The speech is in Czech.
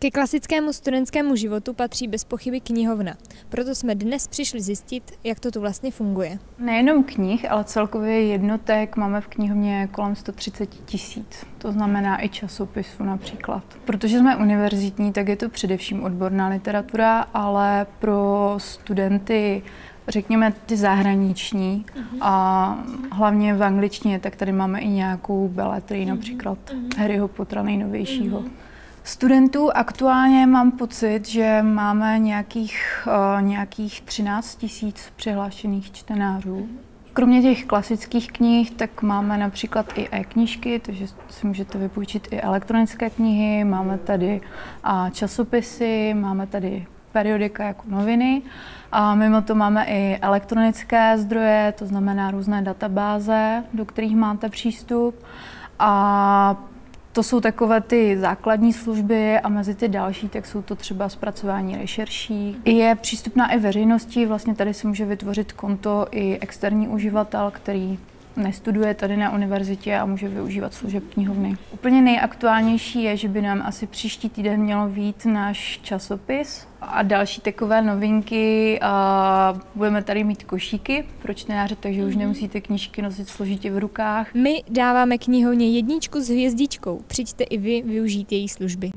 Ke klasickému studentskému životu patří bez pochyby knihovna. Proto jsme dnes přišli zjistit, jak to tu vlastně funguje. Nejenom knih, ale celkově jednotek máme v knihovně kolem 130 tisíc. To znamená i časopisů například. Protože jsme univerzitní, tak je to především odborná literatura, ale pro studenty řekněme ty zahraniční uh-huh. a hlavně v angličtině, tak tady máme i nějakou beletrii, uh-huh. například uh-huh. Harryho Pottera nejnovějšího. Uh-huh. Studentů aktuálně mám pocit, že máme nějakých, uh, nějakých 13 tisíc přihlášených čtenářů. Kromě těch klasických knih, tak máme například i e-knížky, takže si můžete vypůjčit i elektronické knihy, máme tady uh, časopisy, máme tady periodika jako noviny. A mimo to máme i elektronické zdroje, to znamená různé databáze, do kterých máte přístup. A to jsou takové ty základní služby a mezi ty další, tak jsou to třeba zpracování rešerší. Je přístupná i veřejnosti, vlastně tady si může vytvořit konto i externí uživatel, který nestuduje tady na univerzitě a může využívat služeb knihovny. Úplně nejaktuálnější je, že by nám asi příští týden mělo vít náš časopis a další takové novinky. A budeme tady mít košíky pro čtenáře, takže už mhm. nemusíte knížky nosit složitě v rukách. My dáváme knihovně jedničku s hvězdičkou. Přijďte i vy využít její služby.